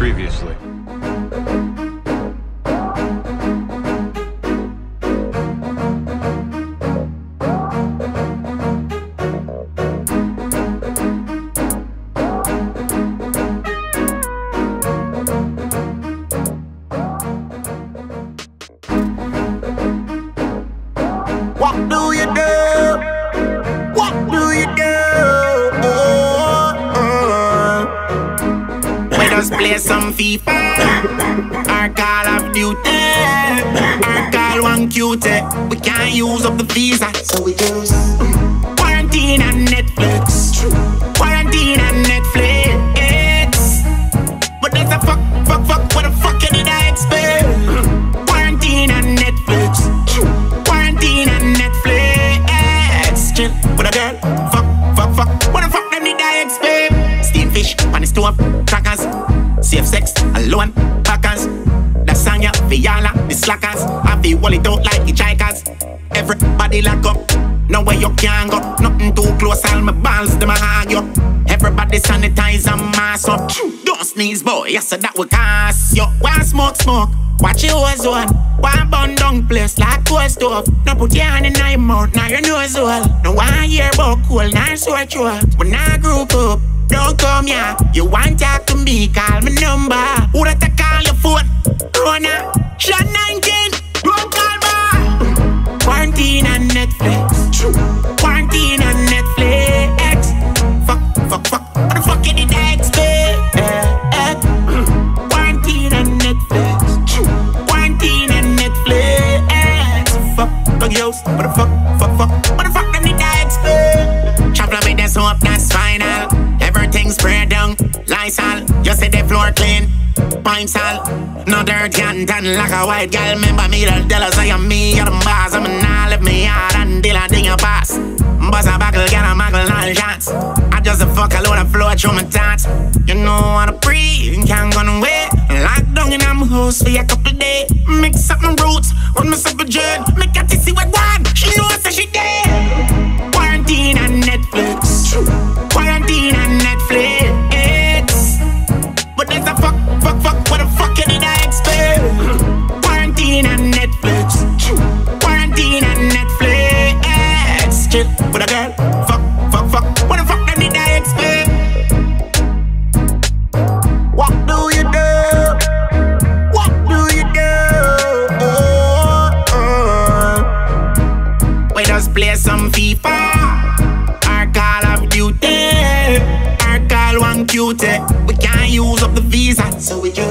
Previously. What do you do? Just play some FIFA or Call of Duty or Call One Cutie. We can't use up the visa, so we just quarantine and Netflix. Quarantine and Netflix. But there's a fuck, fuck, fuck. What the fuck did I expect? Quarantine and Netflix. Quarantine and Netflix. Chill with a girl. Fuck, fuck, fuck. What the fuck them did I expect? Steam fish on the stove, crackers. Safe sex alone, packers. Ya, Viala, the slackers. I feel wall it out like the chikers. Everybody lock up. Nowhere you can go. Nothing too close, all my balls, them a hug you. Everybody sanitize and mask up. Don't sneeze, boy. Yes, so that will cast you. Why smoke, smoke? Watch your ozone. Why burn down place like coal stove? Now put your hand in your mouth, now your nose well. No one hear about cool, now sore throat. When I group up, don't come here. You want talk to me, call my number. Who that I call your phone? Rona, shot 19. Don't call back. Quarantine and Netflix. Quarantine and Netflix. Fuck, fuck, fuck. What the fuck you did I expect? Eh, eh. Quarantine and Netflix. Quarantine and Netflix. Fuck, fuck yo. What the fuck. Floor clean. Pints all, no dirt can tan like a white girl. Remember me, the dollars I am me, you're the boss. I'm not left me out and deal a thing your pass. Bust a buckle, get a muggle, all shots. I just a fuck a load of flow through my tats. You know how to breathe, can't go nowhere. Locked down in I'm house for a couple days. Mix up my roots, run myself a jet. Make a see what one, she knows that she dead. Play some FIFA or Call of Duty or Call One Cutie. We can't use up the visa, so we just